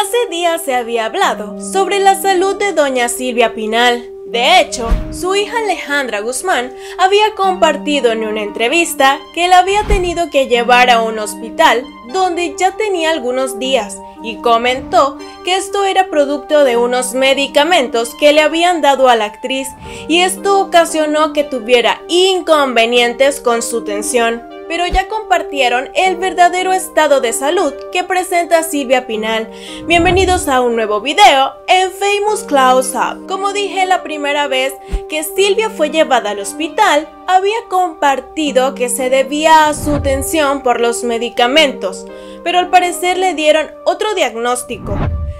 Hace días se había hablado sobre la salud de doña Silvia Pinal. De hecho, su hija Alejandra Guzmán había compartido en una entrevista que la había tenido que llevar a un hospital donde ya tenía algunos días y comentó que esto era producto de unos medicamentos que le habían dado a la actriz y esto ocasionó que tuviera inconvenientes con su tensión pero ya compartieron el verdadero estado de salud que presenta Silvia Pinal. Bienvenidos a un nuevo video en Famous Close Up. Como dije la primera vez que Silvia fue llevada al hospital, había compartido que se debía a su tensión por los medicamentos, pero al parecer le dieron otro diagnóstico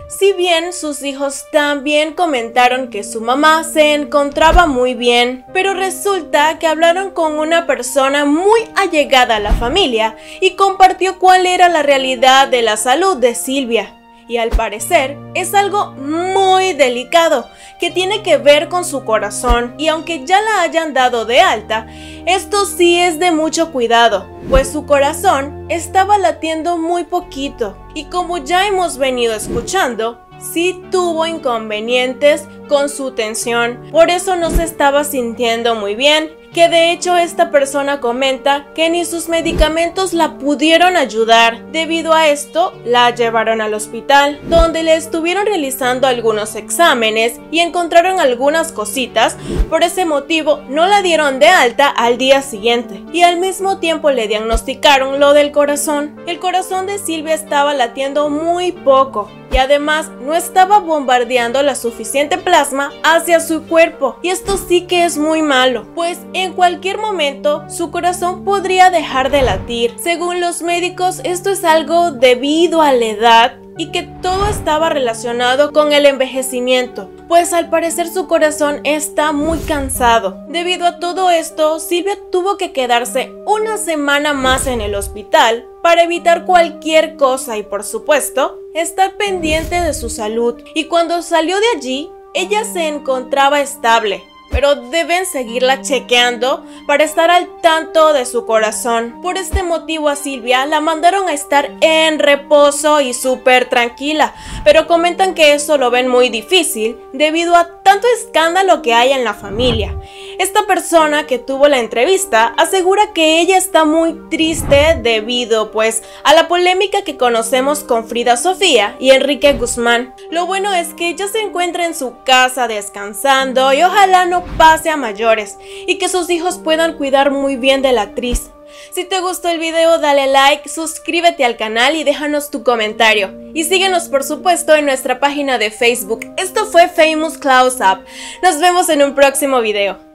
si bien sus hijos también comentaron que su mamá se encontraba muy bien, pero resulta que hablaron con una persona muy allegada a la familia y compartió cuál era la realidad de la salud de Silvia. Y al parecer es algo muy delicado que tiene que ver con su corazón. Y aunque ya la hayan dado de alta, esto sí es de mucho cuidado, pues su corazón estaba latiendo muy poquito y como ya hemos venido escuchando, sí tuvo inconvenientes con su tensión, por eso no se estaba sintiendo muy bien que de hecho esta persona comenta que ni sus medicamentos la pudieron ayudar. Debido a esto, la llevaron al hospital, donde le estuvieron realizando algunos exámenes y encontraron algunas cositas, por ese motivo no la dieron de alta al día siguiente y al mismo tiempo le diagnosticaron lo del corazón. El corazón de Silvia estaba latiendo muy poco, y además no estaba bombardeando la suficiente plasma hacia su cuerpo. Y esto sí que es muy malo, pues en cualquier momento su corazón podría dejar de latir. Según los médicos, esto es algo debido a la edad y que todo estaba relacionado con el envejecimiento, pues al parecer su corazón está muy cansado. Debido a todo esto, Silvia tuvo que quedarse una semana más en el hospital para evitar cualquier cosa y por supuesto estar pendiente de su salud. Y cuando salió de allí, ella se encontraba estable, pero deben seguirla chequeando para estar al tanto de su corazón. Por este motivo a Silvia la mandaron a estar en reposo y súper tranquila, pero comentan que eso lo ven muy difícil debido a tanto escándalo que hay en la familia. Esta persona que tuvo la entrevista asegura que ella está muy triste debido pues a la polémica que conocemos con Frida Sofía y Enrique Guzmán. Lo bueno es que ella se encuentra en su casa descansando y ojalá no pase a mayores y que sus hijos puedan cuidar muy bien de la actriz. Si te gustó el video dale like, suscríbete al canal y déjanos tu comentario. Y síguenos por supuesto en nuestra página de Facebook. Esto fue Famous Close Up. Nos vemos en un próximo video.